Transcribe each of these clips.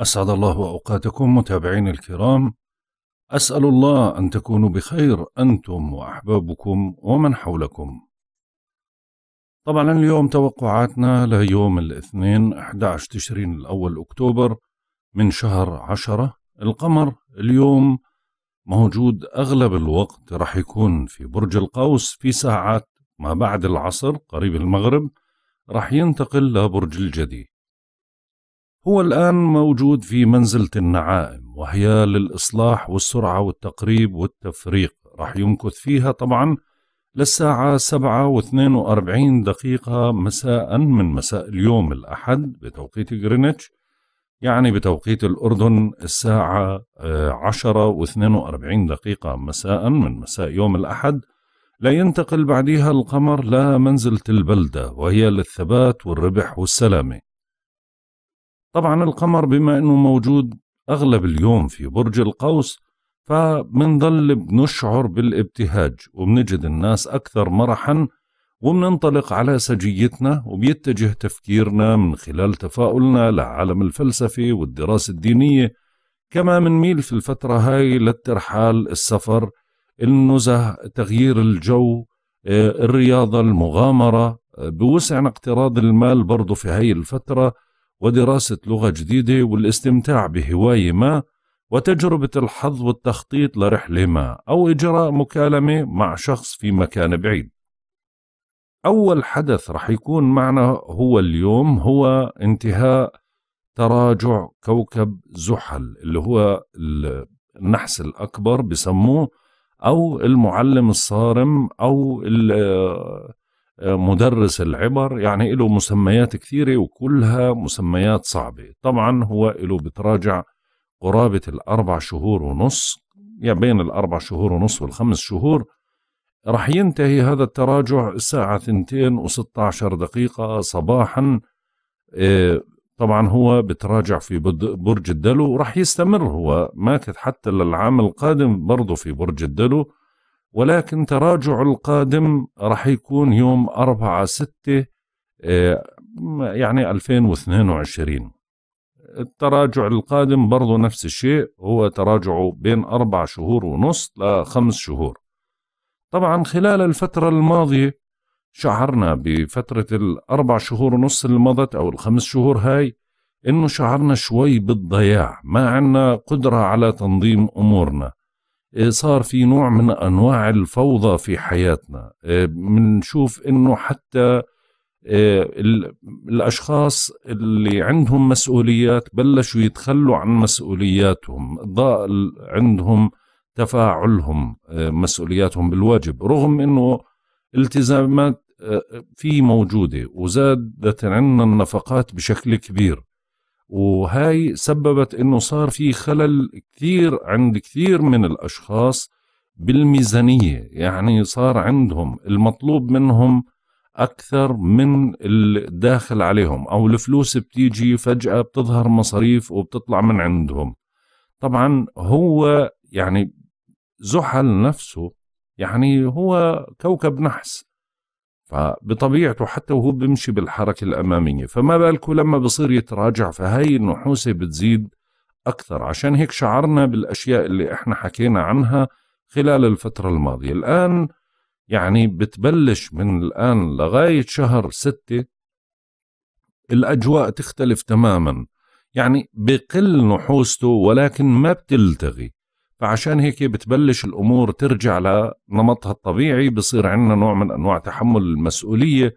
أسعد الله أوقاتكم متابعين الكرام. أسأل الله أن تكونوا بخير أنتم وأحبابكم ومن حولكم. طبعا اليوم توقعاتنا ليوم الاثنين 11 تشرين الأول أكتوبر من شهر عشرة. القمر اليوم موجود أغلب الوقت راح يكون في برج القوس في ساعات ما بعد العصر قريب المغرب. راح ينتقل لبرج الجدي هو الآن موجود في منزلة النعائم وهي للإصلاح والسرعة والتقريب والتفريق. راح يمكث فيها طبعا للساعة سبعة واثنين وأربعين دقيقة مساء من مساء اليوم الأحد بتوقيت غرينتش يعني بتوقيت الأردن الساعة آه، عشرة واثنين وأربعين دقيقة مساء من مساء يوم الأحد. لا ينتقل بعدها القمر لمنزلة البلدة وهي للثبات والربح والسلامة. طبعا القمر بما أنه موجود أغلب اليوم في برج القوس فبنظل بنشعر بالابتهاج وبنجد الناس أكثر مرحا وبننطلق على سجيتنا وبيتجه تفكيرنا من خلال تفاؤلنا لعالم الفلسفة والدراسة الدينية كما منميل في الفترة هاي للترحال السفر النزه تغيير الجو آه، الرياضة المغامرة آه، بوسعنا اقتراض المال برضو في هاي الفترة. ودراسة لغة جديدة والاستمتاع بهواية ما وتجربة الحظ والتخطيط لرحلة ما أو إجراء مكالمة مع شخص في مكان بعيد. أول حدث رح يكون معنا هو اليوم هو انتهاء تراجع كوكب زحل اللي هو النحس الأكبر بسموه أو المعلم الصارم أو مدرس العبر يعني له مسميات كثيرة وكلها مسميات صعبة. طبعا هو له بتراجع قرابة الأربع شهور ونص يعني بين الأربع شهور ونص والخمس شهور. رح ينتهي هذا التراجع الساعة 2 و16 دقيقة صباحا. إيه، طبعا هو بتراجع في برج الدلو ورح يستمر هو. ماكث حتى للعام القادم برضه في برج الدلو. ولكن تراجع القادم رح يكون يوم 4 6 إيه، يعني 2022 التراجع القادم برضو نفس الشيء هو تراجعه بين أربع شهور ونص لخمس شهور. طبعا خلال الفترة الماضية شعرنا بفترة الأربع شهور ونص اللي مضت أو الخمس شهور هاي إنه شعرنا شوي بالضياع ما عنا قدرة على تنظيم أمورنا. صار في نوع من أنواع الفوضى في حياتنا. بنشوف إيه، إنه حتى إيه، الأشخاص اللي عندهم مسؤوليات بلشوا يتخلوا عن مسؤولياتهم. ضاء عندهم تفاعلهم مسؤولياتهم بالواجب رغم أنه التزامات في موجودة وزادت عندنا النفقات بشكل كبير. وهاي سببت إنه صار في خلل كثير عند كثير من الأشخاص بالميزانية. يعني صار عندهم المطلوب منهم أكثر من الداخل عليهم أو الفلوس بتيجي فجأة بتظهر مصاريف وبتطلع من عندهم. طبعا هو يعني زحل نفسه يعني هو كوكب نحس. فبطبيعته حتى وهو بيمشي بالحركة الأمامية. فما بالكم لما بصير يتراجع فهي النحوسة بتزيد أكثر. عشان هيك شعرنا بالأشياء اللي إحنا حكينا عنها خلال الفترة الماضية. الآن يعني بتبلش من الآن لغاية شهر ستة الأجواء تختلف تماما. يعني بقل نحوسته ولكن ما بتلتغي. فعشان هيك بتبلش الأمور ترجع لنمطها الطبيعي بصير عندنا نوع من أنواع تحمل المسؤولية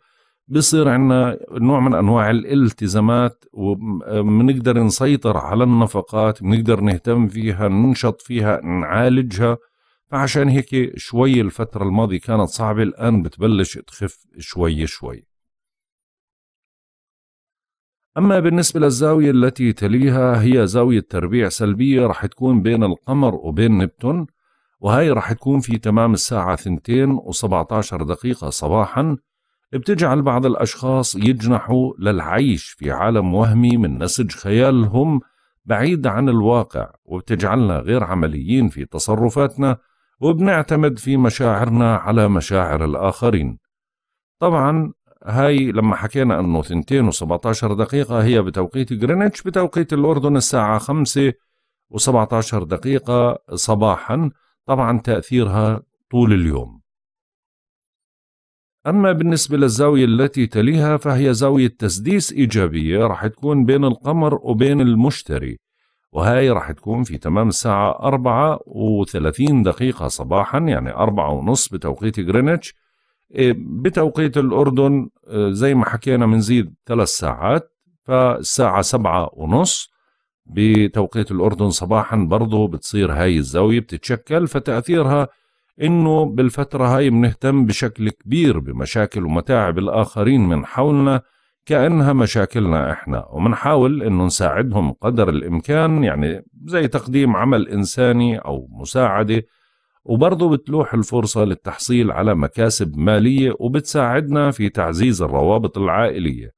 بصير عندنا نوع من أنواع الالتزامات وبنقدر نسيطر على النفقات بنقدر نهتم فيها ننشط فيها نعالجها. فعشان هيك شوي الفترة الماضية كانت صعبة الآن بتبلش تخف شوي شوي. أما بالنسبة للزاوية التي تليها هي زاوية تربيع سلبية رح تكون بين القمر وبين نبتون وهي رح تكون في تمام الساعة 2 و17 دقيقة صباحا. بتجعل بعض الأشخاص يجنحوا للعيش في عالم وهمي من نسج خيالهم بعيد عن الواقع وبتجعلنا غير عمليين في تصرفاتنا وبنعتمد في مشاعرنا على مشاعر الآخرين. طبعا هاي لما حكينا أنه ثنتين و17 دقيقة هي بتوقيت جرينتش بتوقيت الأردن الساعة 5 و17 دقيقة صباحا. طبعا تأثيرها طول اليوم. أما بالنسبة للزاوية التي تليها فهي زاوية تسديس إيجابية راح تكون بين القمر وبين المشتري وهي راح تكون في تمام الساعة أربعة وثلاثين دقيقة صباحا يعني أربعة ونص بتوقيت غرينتش إيه، بتوقيت الأردن إيه، زي ما حكينا منزيد ثلاث ساعات فالساعة سبعة ونص بتوقيت الأردن صباحا برضه بتصير هاي الزاوية بتتشكل فتأثيرها إنه بالفترة هاي بنهتم بشكل كبير بمشاكل ومتاعب الآخرين من حولنا كأنها مشاكلنا إحنا. ومنحاول إنه نساعدهم قدر الإمكان يعني زي تقديم عمل إنساني أو مساعدة وبرضه بتلوح الفرصة للتحصيل على مكاسب مالية وبتساعدنا في تعزيز الروابط العائلية.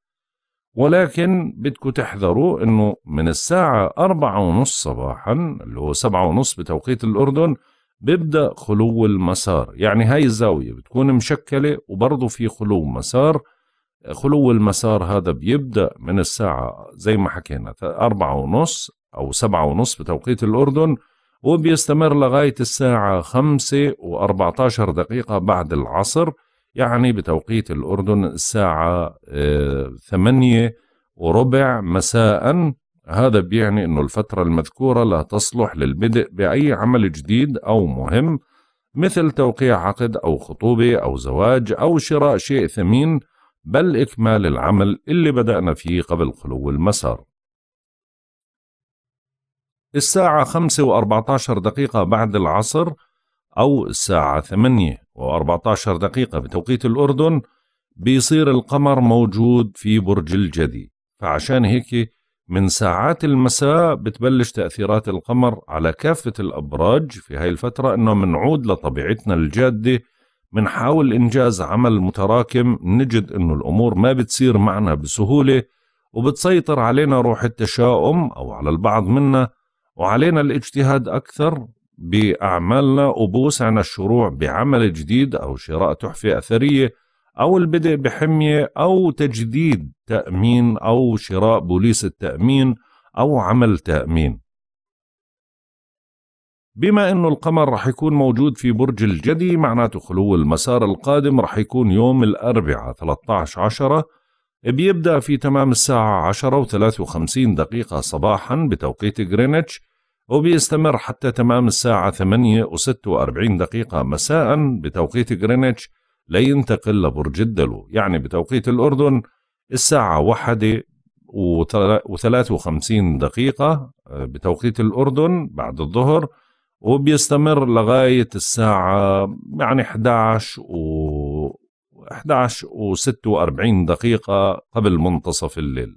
ولكن بدكم تحذروا إنه من الساعة أربعة ونص صباحا اللي هو سبعة ونص بتوقيت الأردن بيبدأ خلو المسار. يعني هاي الزاوية بتكون مشكلة وبرضه في خلو مسار. خلو المسار هذا بيبدأ من الساعة زي ما حكينا أربعة ونص أو سبعة ونص بتوقيت الأردن وبيستمر لغاية الساعة خمسة وأربعة عشر دقيقة بعد العصر يعني بتوقيت الأردن الساعة آه، ثمانية وربع مساء. هذا بيعني أنه الفترة المذكورة لا تصلح للبدء بأي عمل جديد أو مهم مثل توقيع عقد أو خطوبة أو زواج أو شراء شيء ثمين بل إكمال العمل اللي بدأنا فيه قبل خلو المسار. الساعة خمسة وأربعة عشر دقيقة بعد العصر أو الساعة ثمانية وأربعة عشر دقيقة بتوقيت الأردن بيصير القمر موجود في برج الجدي. فعشان هيك من ساعات المساء بتبلش تأثيرات القمر على كافة الأبراج في هاي الفترة أنه منعود لطبيعتنا الجادة منحاول إنجاز عمل متراكم نجد أنه الأمور ما بتصير معنا بسهولة وبتسيطر علينا روح التشاؤم أو على البعض منا وعلينا الاجتهاد أكثر بأعمالنا وبوسعنا الشروع بعمل جديد أو شراء تحفة أثرية أو البدء بحمية أو تجديد تأمين أو شراء بوليس التأمين أو عمل تأمين. بما أنه القمر رح يكون موجود في برج الجدي معناته خلو المسار القادم رح يكون يوم الأربعاء 13 عشرة بيبدأ في تمام الساعة 10 و53 دقيقة صباحا بتوقيت غرينتش وبيستمر حتى تمام الساعة 8 و46 دقيقة. مساء بتوقيت غرينتش لينتقل لبرج الدلو. يعني بتوقيت الأردن الساعة 1 و53 دقيقة آه، بتوقيت الأردن بعد الظهر. وبيستمر لغاية الساعة يعني 11 و 11 و 46 دقيقة قبل منتصف الليل.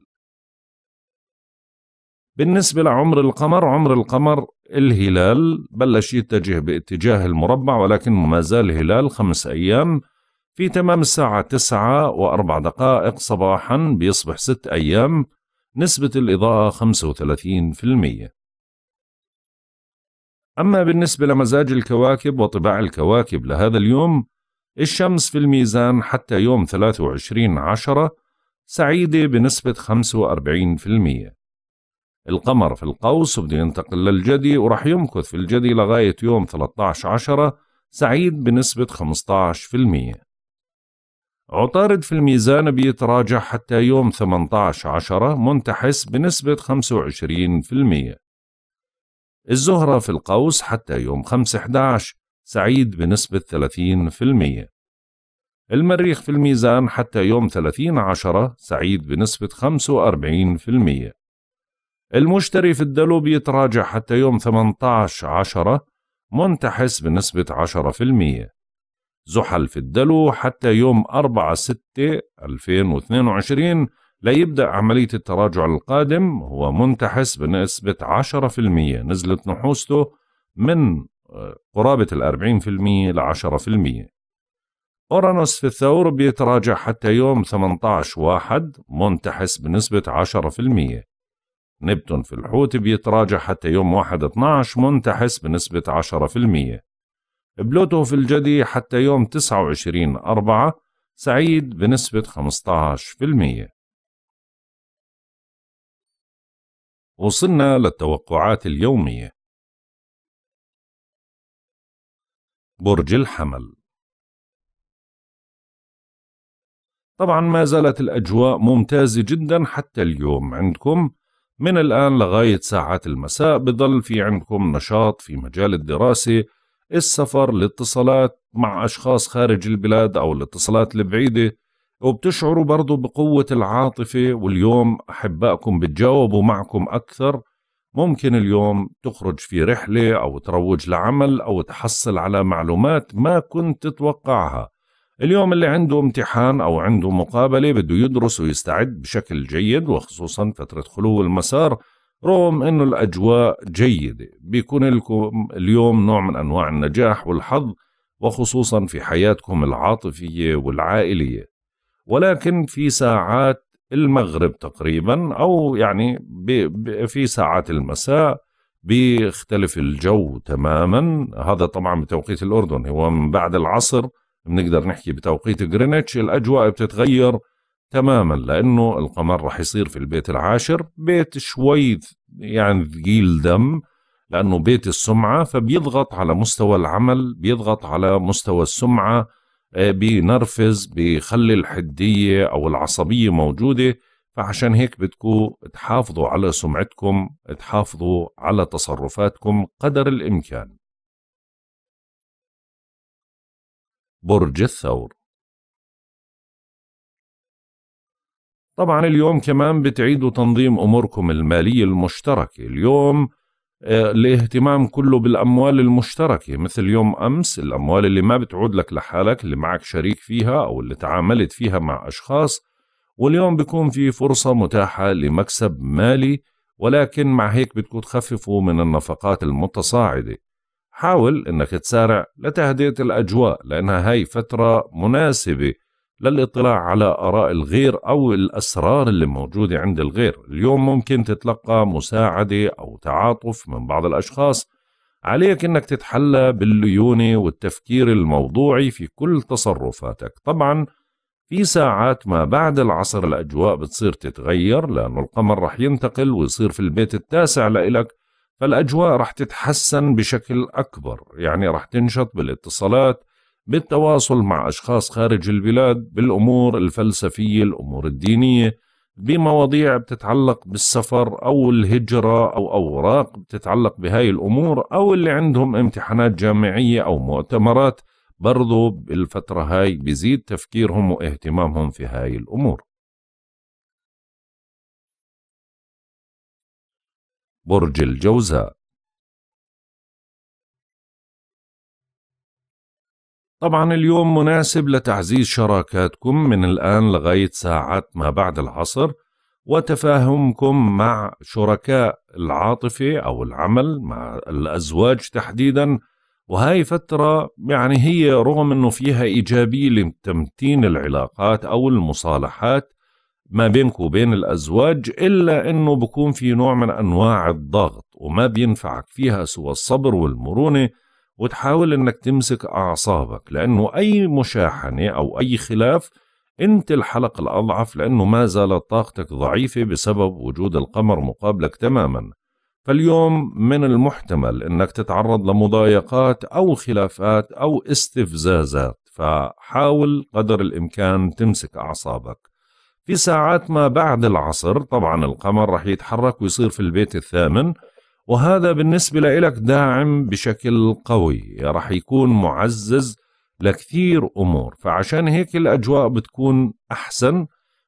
بالنسبة لعمر القمر عمر القمر الهلال بلش يتجه باتجاه المربع ولكن ما زال هلال خمس أيام في تمام الساعة تسعة وأربع دقائق صباحا بيصبح ست أيام نسبة الإضاءة 35% أما بالنسبة لمزاج الكواكب وطباع الكواكب لهذا اليوم الشمس في الميزان حتى يوم 23 عشرة سعيدة بنسبة 45% القمر في القوس بده ينتقل للجدي وراح يمكث في الجدي لغاية يوم 13 عشرة سعيد بنسبة 15% عطارد في الميزان بيتراجع حتى يوم 18 عشرة منتحس بنسبة 25% الزهرة في القوس حتى يوم 5 11 سعيد بنسبة 30% المريخ في الميزان حتى يوم 30 عشرة سعيد بنسبة 45% المشتري في الدلو بيتراجع حتى يوم 18 عشرة منتحس بنسبة 10% زحل في الدلو حتى يوم 4 6 2022 ليبدأ عملية التراجع القادم هو منتحس بنسبة 10% نزلت نحوسته من آه، قرابة الأربعين في المية لعشرة في المية. أورانوس في الثور بيتراجع حتى يوم 18 واحد منتحس بنسبة عشرة في المية. نبتون في الحوت بيتراجع حتى يوم واحد 12 منتحس بنسبة عشرة في المية. بلوتو في الجدي حتى يوم 29 أربعة سعيد بنسبة 15% وصلنا للتوقعات اليومية. برج الحمل. طبعا ما زالت الأجواء ممتازة جدا حتى اليوم عندكم. من الآن لغاية ساعات المساء بضل في عندكم نشاط في مجال الدراسة السفر الاتصالات مع أشخاص خارج البلاد أو الاتصالات البعيدة وبتشعروا برضو بقوة العاطفة واليوم أحبائكم بتجاوبوا معكم أكثر. ممكن اليوم تخرج في رحلة أو تروج لعمل أو تحصل على معلومات ما كنت تتوقعها. اليوم اللي عنده امتحان أو عنده مقابلة بده يدرس ويستعد بشكل جيد وخصوصا فترة خلو المسار رغم أنه الأجواء جيدة. بيكون لكم اليوم نوع من أنواع النجاح والحظ وخصوصا في حياتكم العاطفية والعائلية. ولكن في ساعات المغرب تقريبا أو يعني في ساعات المساء بيختلف الجو تماما. هذا طبعا بتوقيت الأردن هو من بعد العصر. بنقدر نحكي بتوقيت جرينتش الأجواء بتتغير تماما لأنه القمر رح يصير في البيت العاشر. بيت شوي يعني ثقيل دم لأنه بيت السمعة فبيضغط على مستوى العمل بيضغط على مستوى السمعة آه، بينرفز بيخلي الحدية أو العصبية موجودة. فعشان هيك بدكم تحافظوا على سمعتكم تحافظوا على تصرفاتكم قدر الإمكان. برج الثور. طبعا اليوم كمان بتعيدوا تنظيم أموركم المالية المشتركة. اليوم آه، الاهتمام كله بالأموال المشتركة. مثل يوم أمس الأموال اللي ما بتعود لك لحالك اللي معك شريك فيها أو اللي تعاملت فيها مع أشخاص. واليوم بيكون في فرصة متاحة لمكسب مالي ولكن مع هيك بدكم تخففوا من النفقات المتصاعدة. حاول إنك تسارع لتهدئة الأجواء لأنها هاي فترة مناسبة للاطلاع على آراء الغير أو الأسرار اللي موجودة عند الغير. اليوم ممكن تتلقى مساعدة أو تعاطف من بعض الأشخاص عليك إنك تتحلى بالليونة والتفكير الموضوعي في كل تصرفاتك. طبعا في ساعات ما بعد العصر الأجواء بتصير تتغير لأنه القمر رح ينتقل ويصير في البيت التاسع لإلك. فالأجواء رح تتحسن بشكل أكبر يعني رح تنشط بالاتصالات بالتواصل مع أشخاص خارج البلاد بالأمور الفلسفية الأمور الدينية بمواضيع بتتعلق بالسفر أو الهجرة أو أوراق بتتعلق بهاي الأمور أو اللي عندهم امتحانات جامعية أو مؤتمرات برضو بالفترة هاي بيزيد تفكيرهم واهتمامهم في هاي الأمور. برج الجوزاء. طبعا اليوم مناسب لتعزيز شراكاتكم من الآن لغاية ساعات ما بعد العصر وتفاهمكم مع شركاء العاطفة أو العمل مع الأزواج تحديدا. وهاي فترة يعني هي رغم أنه فيها إيجابية لتمتين العلاقات أو المصالحات ما بينك وبين الأزواج إلا أنه بكون في نوع من أنواع الضغط وما بينفعك فيها سوى الصبر والمرونة وتحاول أنك تمسك أعصابك لأنه أي مشاحنة أو أي خلاف أنت الحلق الأضعف لأنه ما زالت طاقتك ضعيفة بسبب وجود القمر مقابلك تماما. فاليوم من المحتمل أنك تتعرض لمضايقات أو خلافات أو استفزازات فحاول قدر الإمكان تمسك أعصابك. في ساعات ما بعد العصر طبعا القمر رح يتحرك ويصير في البيت الثامن وهذا بالنسبة لك داعم بشكل قوي رح يكون معزز لكثير أمور فعشان هيك الأجواء بتكون أحسن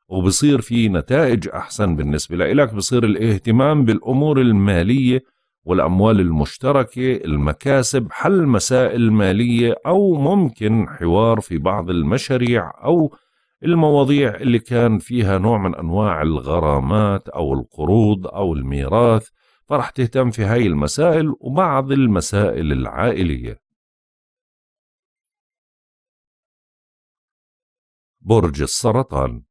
وبصير في نتائج أحسن بالنسبة لك بصير الاهتمام بالأمور المالية والأموال المشتركة المكاسب حل مسائل مالية أو ممكن حوار في بعض المشاريع أو المواضيع اللي كان فيها نوع من أنواع الغرامات أو القروض أو الميراث فرح تهتم في هاي المسائل وبعض المسائل العائلية. برج السرطان.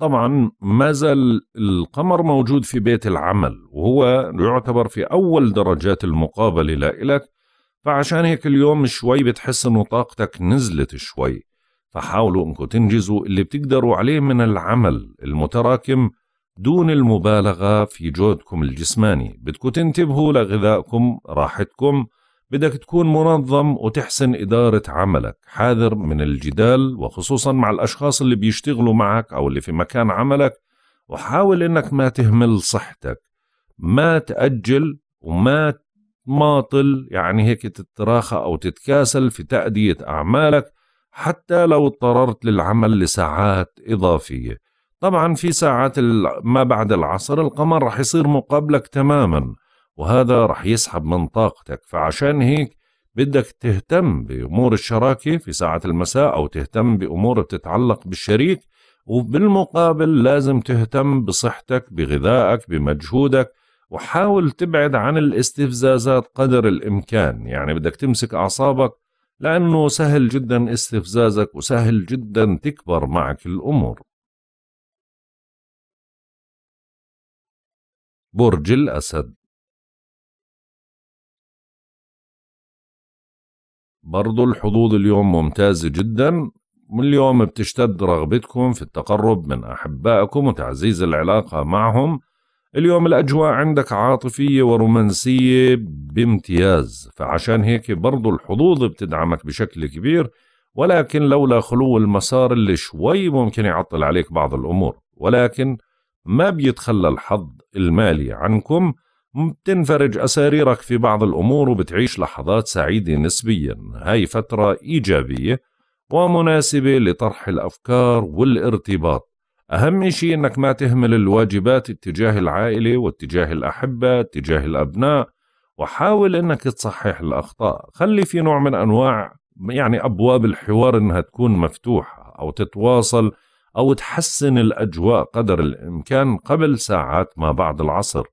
طبعا ما زال القمر موجود في بيت العمل وهو يعتبر في أول درجات المقابلة لإلك فعشان هيك اليوم شوي بتحس إنه طاقتك نزلت شوي. فحاولوا إنكم تنجزوا اللي بتقدروا عليه من العمل المتراكم دون المبالغة في جهدكم الجسماني. بدكم تنتبهوا لغذائكم راحتكم. بدك تكون منظم وتحسن إدارة عملك. حاذر من الجدال وخصوصا مع الأشخاص اللي بيشتغلوا معك أو اللي في مكان عملك. وحاول إنك ما تهمل صحتك. ما تأجل وما تماطل يعني هيك تتراخى أو تتكاسل في تأدية أعمالك حتى لو اضطررت للعمل لساعات إضافية. طبعا في ساعات ما بعد العصر القمر رح يصير مقابلك تماما وهذا رح يسحب من طاقتك. فعشان هيك بدك تهتم بأمور الشراكة في ساعة المساء أو تهتم بأمور بتتعلق بالشريك. وبالمقابل لازم تهتم بصحتك بغذائك بمجهودك وحاول تبعد عن الاستفزازات قدر الإمكان. يعني بدك تمسك أعصابك لأنه سهل جدا استفزازك وسهل جدا تكبر معك الأمور. برج الأسد برضو الحظوظ اليوم ممتازة جدا. اليوم بتشتد رغبتكم في التقرب من أحبائكم وتعزيز العلاقة معهم. اليوم الأجواء عندك عاطفية ورومانسية بامتياز فعشان هيك برضو الحظوظ بتدعمك بشكل كبير ولكن لولا خلو المسار اللي شوي ممكن يعطل عليك بعض الأمور ولكن ما بيتخلى الحظ المالي عنكم بتنفرج أساريرك في بعض الأمور وبتعيش لحظات سعيدة نسبيا. هاي فترة إيجابية ومناسبة لطرح الأفكار والارتباط. أهم شيء أنك ما تهمل الواجبات اتجاه العائلة واتجاه الأحبة اتجاه الأبناء وحاول أنك تصحح الأخطاء. خلي في نوع من أنواع يعني أبواب الحوار أنها تكون مفتوحة أو تتواصل أو تحسن الأجواء قدر الإمكان قبل ساعات ما بعد العصر.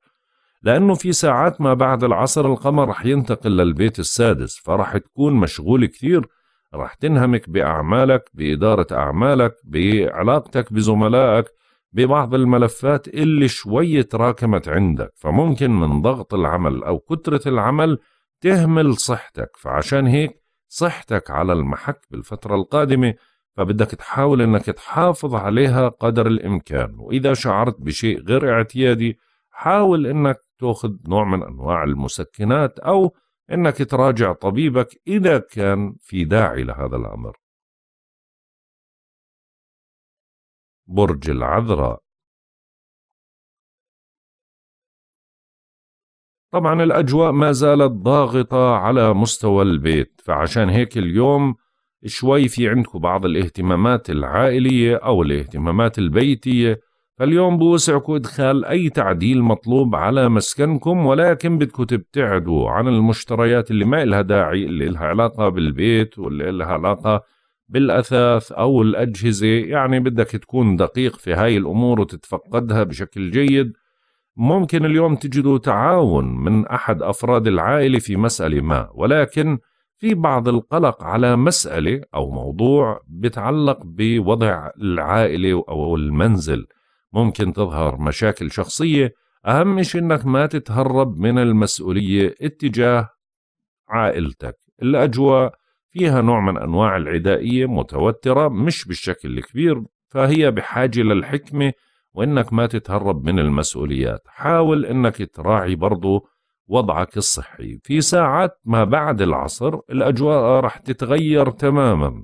لأنه في ساعات ما بعد العصر القمر رح ينتقل للبيت السادس فرح تكون مشغول كثير رح تنهمك بأعمالك بإدارة أعمالك بعلاقتك بزملائك ببعض الملفات اللي شوي تراكمت عندك. فممكن من ضغط العمل أو كترة العمل تهمل صحتك. فعشان هيك صحتك على المحك بالفترة القادمة فبدك تحاول إنك تحافظ عليها قدر الإمكان. وإذا شعرت بشيء غير اعتيادي حاول إنك تأخذ نوع من أنواع المسكنات أو إنك تراجع طبيبك إذا كان في داعي لهذا الأمر. برج العذراء. طبعا الأجواء ما زالت ضاغطة على مستوى البيت فعشان هيك اليوم شوي في عندكم بعض الاهتمامات العائلية أو الاهتمامات البيتية فاليوم بوسعكم إدخال أي تعديل مطلوب على مسكنكم ولكن بدكم تبتعدوا عن المشتريات اللي ما إلها داعي اللي إلها علاقة بالبيت واللي إلها علاقة بالأثاث أو الأجهزة. يعني بدك تكون دقيق في هاي الأمور وتتفقدها بشكل جيد. ممكن اليوم تجدوا تعاون من أحد أفراد العائلة في مسألة ما ولكن في بعض القلق على مسألة أو موضوع بيتعلق بوضع العائلة أو المنزل. ممكن تظهر مشاكل شخصية. أهم شيء إنك ما تتهرب من المسؤولية اتجاه عائلتك. الأجواء فيها نوع من أنواع العدائية متوترة مش بالشكل الكبير فهي بحاجة للحكمة وإنك ما تتهرب من المسؤوليات. حاول إنك تراعي برضو وضعك الصحي. في ساعات ما بعد العصر الأجواء رح تتغير تماما.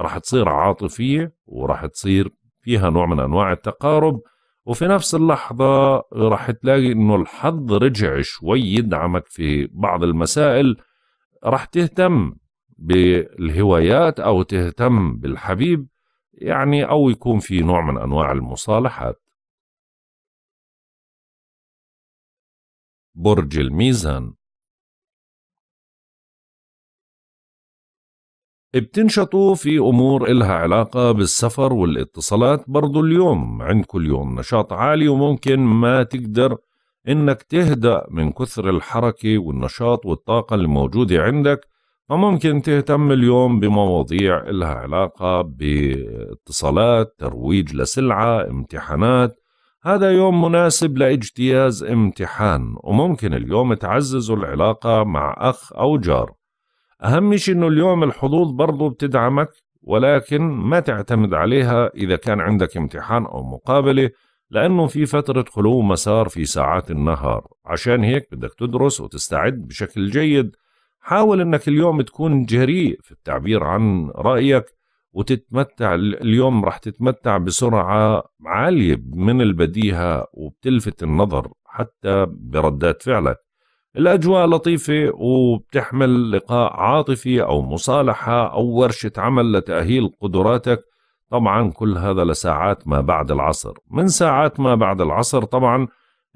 رح تصير عاطفية ورح تصير فيها نوع من أنواع التقارب وفي نفس اللحظة راح تلاقي إنه الحظ رجع شوي يدعمك في بعض المسائل راح تهتم بالهوايات أو تهتم بالحبيب يعني أو يكون في نوع من أنواع المصالحات. برج الميزان بتنشطوا في أمور إلها علاقة بالسفر والاتصالات برضو اليوم. عندكم اليوم نشاط عالي وممكن ما تقدر إنك تهدأ من كثر الحركة والنشاط والطاقة اللي موجودة عندك فممكن تهتم اليوم بمواضيع إلها علاقة باتصالات ترويج لسلعة امتحانات. هذا يوم مناسب لإجتياز امتحان وممكن اليوم تعززوا العلاقة مع أخ أو جار. أهم شيء إنه اليوم الحظوظ برضو بتدعمك ولكن ما تعتمد عليها إذا كان عندك امتحان أو مقابلة لأنه في فترة خلو مسار في ساعات النهار. عشان هيك بدك تدرس وتستعد بشكل جيد. حاول أنك اليوم تكون جريء في التعبير عن رأيك وتتمتع اليوم رح تتمتع بسرعة عالية من البديهة وبتلفت النظر حتى بردات فعلك. الأجواء لطيفة وبتحمل لقاء عاطفي أو مصالحة أو ورشة عمل لتأهيل قدراتك. طبعا كل هذا لساعات ما بعد العصر. من ساعات ما بعد العصر طبعا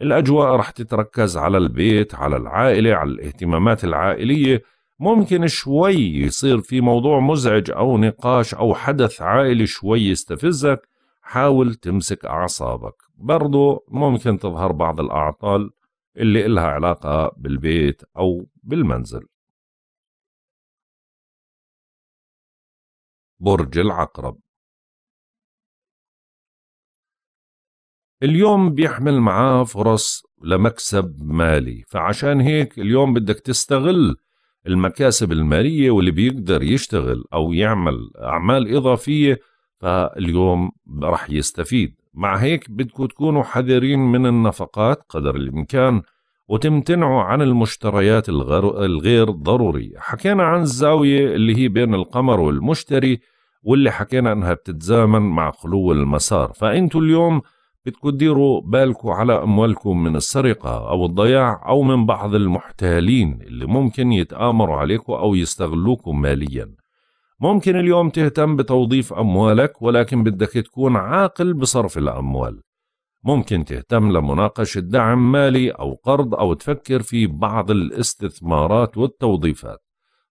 الأجواء رح تتركز على البيت على العائلة على الاهتمامات العائلية. ممكن شوي يصير في موضوع مزعج أو نقاش أو حدث عائلي شوي يستفزك. حاول تمسك أعصابك. برضو ممكن تظهر بعض الأعطال اللي إلها علاقة بالبيت أو بالمنزل. برج العقرب. اليوم بيحمل معاه فرص لمكسب مالي فعشان هيك اليوم بدك تستغل المكاسب المالية واللي بيقدر يشتغل أو يعمل أعمال إضافية فاليوم رح يستفيد. مع هيك بدكم تكونوا حذرين من النفقات قدر الإمكان وتمتنعوا عن المشتريات الغير ضرورية. حكينا عن الزاوية اللي هي بين القمر والمشتري واللي حكينا أنها بتتزامن مع خلو المسار. فأنتوا اليوم بدكم تديروا بالكم على أموالكم من السرقة أو الضياع أو من بعض المحتالين اللي ممكن يتآمروا عليكم أو يستغلوكم ماليا. ممكن اليوم تهتم بتوظيف أموالك ولكن بدك تكون عاقل بصرف الأموال. ممكن تهتم لمناقشة دعم مالي أو قرض أو تفكر في بعض الاستثمارات والتوظيفات.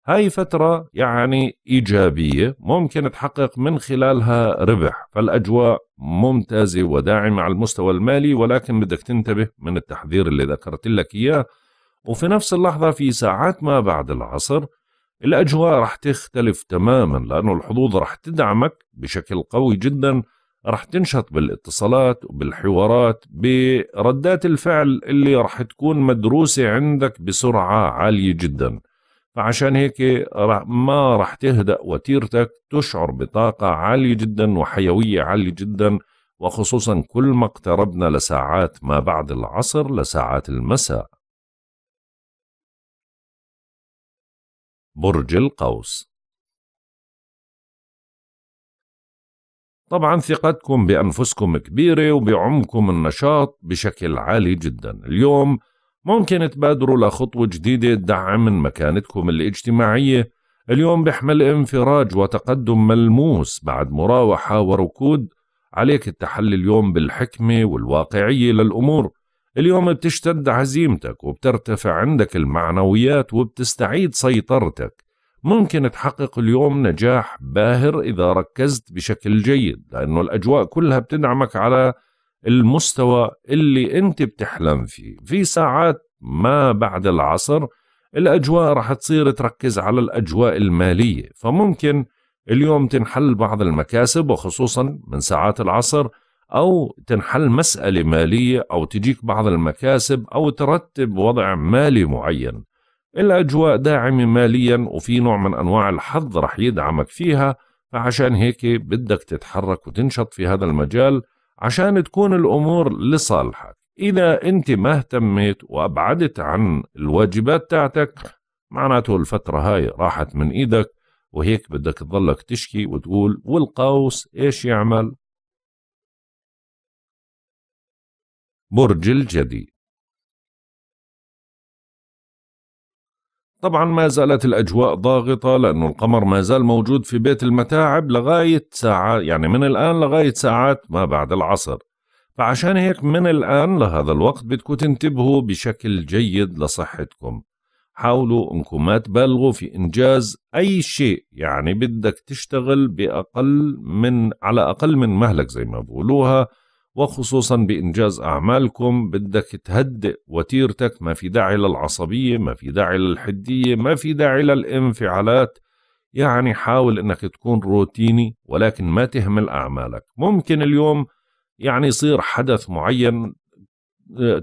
هاي فترة يعني إيجابية ممكن تحقق من خلالها ربح. فالأجواء ممتازة وداعمة على المستوى المالي ولكن بدك تنتبه من التحذير اللي ذكرت لك إياه. وفي نفس اللحظة في ساعات ما بعد العصر الأجواء رح تختلف تماما لأنه الحظوظ رح تدعمك بشكل قوي جدا رح تنشط بالاتصالات وبالحوارات بردات الفعل اللي رح تكون مدروسة عندك بسرعة عالية جدا. فعشان هيك ما رح تهدأ وتيرتك تشعر بطاقة عالية جدا وحيوية عالية جدا وخصوصا كل ما اقتربنا لساعات ما بعد العصر لساعات المساء. برج القوس. طبعا ثقتكم بأنفسكم كبيرة وبعمكم النشاط بشكل عالي جدا. اليوم ممكن تبادروا لخطوة جديدة تدعم من مكانتكم الاجتماعية. اليوم بيحمل انفراج وتقدم ملموس بعد مراوحة وركود. عليك التحلي اليوم بالحكمة والواقعية للأمور. اليوم بتشتد عزيمتك وبترتفع عندك المعنويات وبتستعيد سيطرتك. ممكن تحقق اليوم نجاح باهر إذا ركزت بشكل جيد لأنه الأجواء كلها بتدعمك على المستوى اللي أنت بتحلم فيه. في ساعات ما بعد العصر الأجواء رح تصير تركز على الأجواء المالية فممكن اليوم تنحل بعض المكاسب وخصوصا من ساعات العصر أو تنحل مسألة مالية أو تجيك بعض المكاسب أو ترتب وضع مالي معين. الأجواء داعمة ماليا وفي نوع من أنواع الحظ رح يدعمك فيها فعشان هيك بدك تتحرك وتنشط في هذا المجال عشان تكون الأمور لصالحك. إذا أنت ما اهتميت وأبعدت عن الواجبات تاعتك معناته الفترة هاي راحت من إيدك وهيك بدك تضلك تشكي وتقول والقوس إيش يعمل؟ برج الجدي. طبعا ما زالت الأجواء ضاغطة لأنه القمر ما زال موجود في بيت المتاعب لغاية ساعة يعني من الآن لغاية ساعات ما بعد العصر. فعشان هيك من الآن لهذا الوقت بدكم تنتبهوا بشكل جيد لصحتكم. حاولوا أنكم ما تبالغوا في إنجاز أي شيء يعني بدك تشتغل بأقل من على أقل من مهلك زي ما بقولوها وخصوصا بإنجاز أعمالكم بدك تهدئ وتيرتك. ما في داعي للعصبية ما في داعي للحدية ما في داعي للانفعالات. يعني حاول أنك تكون روتيني ولكن ما تهمل أعمالك. ممكن اليوم يعني يصير حدث معين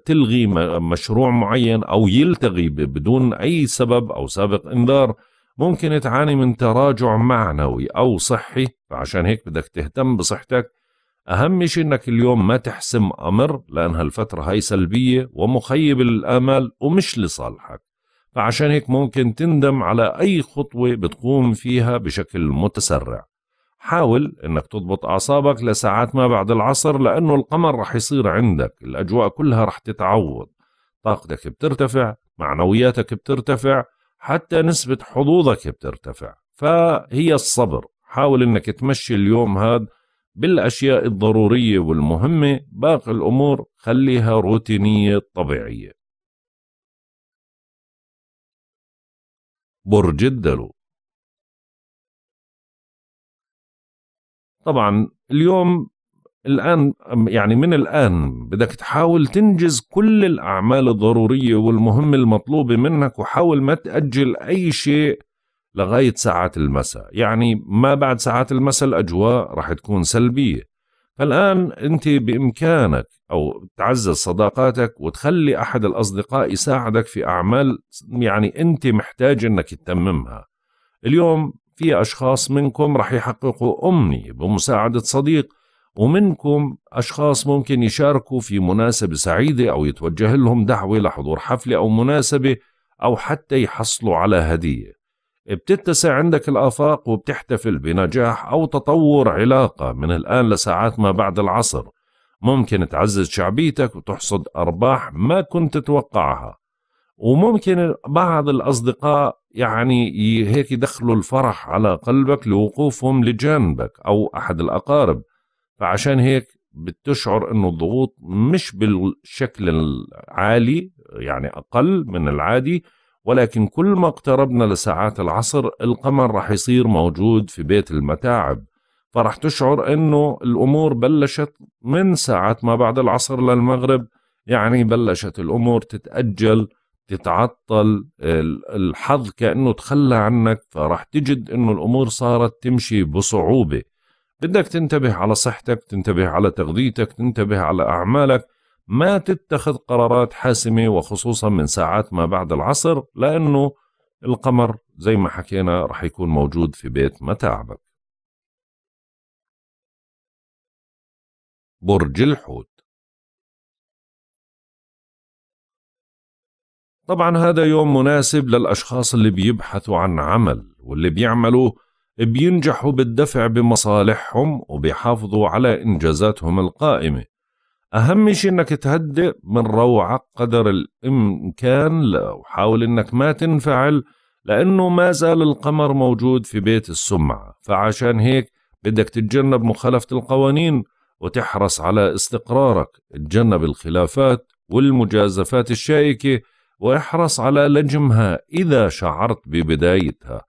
تلغي مشروع معين أو يلتغي بدون أي سبب أو سابق إنذار. ممكن تعاني من تراجع معنوي أو صحي. فعشان هيك بدك تهتم بصحتك. أهم شيء إنك اليوم ما تحسم أمر لأن هالفترة هاي سلبية ومخيبة للآمال ومش لصالحك. فعشان هيك ممكن تندم على أي خطوة بتقوم فيها بشكل متسرع. حاول إنك تضبط أعصابك لساعات ما بعد العصر لأنه القمر رح يصير عندك. الأجواء كلها رح تتعوض. طاقتك بترتفع معنوياتك بترتفع حتى نسبة حظوظك بترتفع. فهي الصبر. حاول إنك تمشي اليوم هذا بالأشياء الضرورية والمهمة باقي الأمور خليها روتينية طبيعية. برج الدلو طبعا اليوم الآن يعني من الآن بدك تحاول تنجز كل الأعمال الضرورية والمهمة المطلوبة منك وحاول ما تأجل أي شيء لغاية ساعات المساء. يعني ما بعد ساعات المساء الأجواء راح تكون سلبية. فالآن أنت بإمكانك أو تعزز صداقاتك وتخلي أحد الأصدقاء يساعدك في أعمال يعني أنت محتاج أنك تتممها. اليوم في أشخاص منكم رح يحققوا أمنية بمساعدة صديق ومنكم أشخاص ممكن يشاركوا في مناسبة سعيدة أو يتوجه لهم دعوة لحضور حفلة أو مناسبة أو حتى يحصلوا على هدية. بتتسع عندك الآفاق وبتحتفل بنجاح أو تطور علاقة. من الآن لساعات ما بعد العصر. ممكن تعزز شعبيتك وتحصد أرباح ما كنت تتوقعها. وممكن بعض الأصدقاء يعني هيك يدخلوا الفرح على قلبك لوقوفهم لجانبك أو أحد الأقارب. فعشان هيك بتشعر إنه الضغوط مش بالشكل العالي يعني أقل من العادي ولكن كل ما اقتربنا لساعات العصر القمر رح يصير موجود في بيت المتاعب. فرح تشعر إنه الأمور بلشت من ساعات ما بعد العصر للمغرب. يعني بلشت الأمور تتأجل تتعطل الحظ كأنه تخلى عنك. فراح تجد أنه الأمور صارت تمشي بصعوبة. بدك تنتبه على صحتك تنتبه على تغذيتك تنتبه على أعمالك. ما تتخذ قرارات حاسمة وخصوصا من ساعات ما بعد العصر لأنه القمر زي ما حكينا رح يكون موجود في بيت متاعبك. برج الحوت. طبعا هذا يوم مناسب للأشخاص اللي بيبحثوا عن عمل واللي بيعملوا بينجحوا بالدفع بمصالحهم وبيحافظوا على إنجازاتهم القائمة. أهم شيء إنك تهدئ من روعك قدر الإمكان. وحاول إنك ما تنفعل لأنه ما زال القمر موجود في بيت السمعة. فعشان هيك بدك تتجنب مخالفة القوانين وتحرص على استقرارك. تجنب الخلافات والمجازفات الشائكة وإحرص على لجمها إذا شعرت ببدايتها.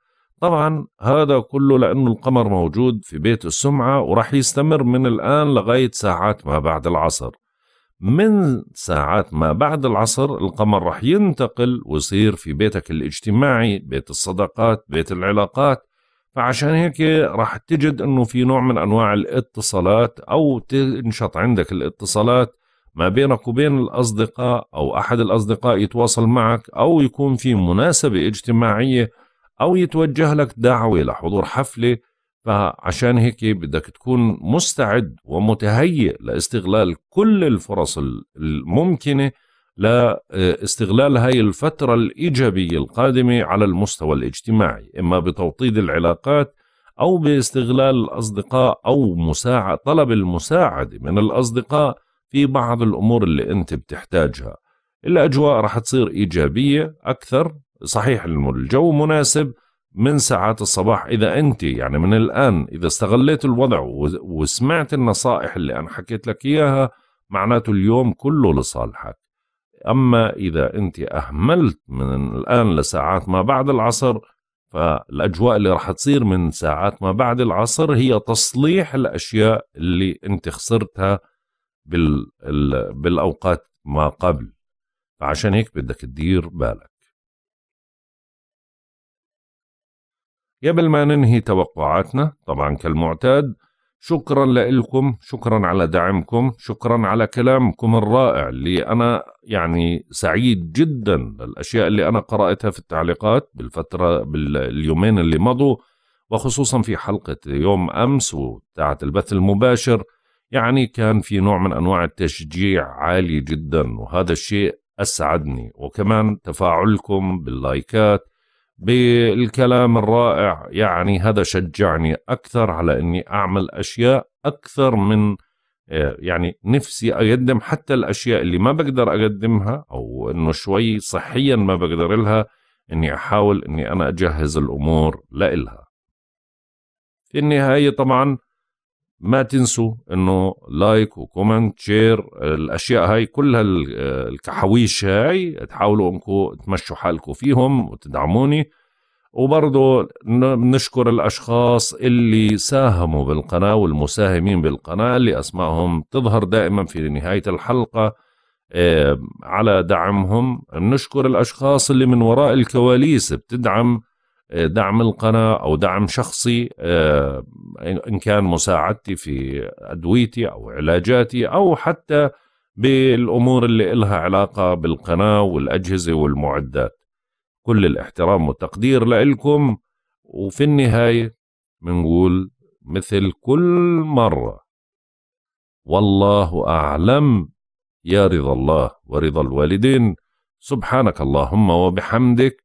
طبعا هذا كله لأنه القمر موجود في بيت السمعة ورح يستمر من الآن لغاية ساعات ما بعد العصر. من ساعات ما بعد العصر القمر رح ينتقل ويصير في بيتك الاجتماعي بيت الصداقات بيت العلاقات. فعشان هيك راح تجد إنه في نوع من أنواع الاتصالات أو تنشط عندك الاتصالات ما بينك وبين الأصدقاء أو أحد الأصدقاء يتواصل معك أو يكون في مناسبة اجتماعية أو يتوجه لك دعوة لحضور حفلة. فعشان هيك بدك تكون مستعد ومتهيئ لاستغلال كل الفرص الممكنة لاستغلال هاي الفترة الإيجابية القادمة على المستوى الاجتماعي. إما بتوطيد العلاقات أو باستغلال الأصدقاء أو مساعد طلب المساعدة من الأصدقاء في بعض الأمور اللي أنت بتحتاجها. الأجواء راح تصير إيجابية أكثر صحيح الجو مناسب من ساعات الصباح. إذا أنت يعني من الآن إذا استغليت الوضع وسمعت النصائح اللي أنا حكيت لك إياها معناته اليوم كله لصالحك. أما إذا أنت أهملت من الآن لساعات ما بعد العصر فالأجواء اللي راح تصير من ساعات ما بعد العصر هي تصليح الأشياء اللي أنت خسرتها بال... بالأوقات ما قبل. فعشان هيك بدك تدير بالك. قبل ما ننهي توقعاتنا طبعا كالمعتاد شكرا لكم شكرا على دعمكم شكرا على كلامكم الرائع اللي أنا يعني سعيد جدا للأشياء اللي أنا قرأتها في التعليقات بالفترة باليومين اللي مضوا وخصوصا في حلقة يوم أمس وتاعت البث المباشر. يعني كان في نوع من أنواع التشجيع عالي جدا وهذا الشيء أسعدني. وكمان تفاعلكم باللايكات بالكلام الرائع يعني هذا شجعني أكثر على أني أعمل أشياء أكثر من آه، يعني نفسي أقدم حتى الأشياء اللي ما بقدر أقدمها أو أنه شوي صحيا ما بقدر لها أني أحاول أني أنا أجهز الأمور لإلها. في النهاية طبعا ما تنسوا إنه like و comment share الأشياء هاي كلها الكحويش هاي تحاولوا انكم تمشوا حالكم فيهم وتدعموني. وبرضه بنشكر الأشخاص اللي ساهموا بالقناة والمساهمين بالقناة اللي أسمائهم تظهر دائما في نهاية الحلقة على دعمهم. بنشكر الأشخاص اللي من وراء الكواليس بتدعم دعم القناة أو دعم شخصي آه، إن كان مساعدتي في أدويتي أو علاجاتي أو حتى بالأمور اللي إلها علاقة بالقناة والأجهزة والمعدات. كل الاحترام والتقدير لكم وفي النهاية بنقول مثل كل مرة والله أعلم يا رضا الله ورضا الوالدين. سبحانك اللهم وبحمدك.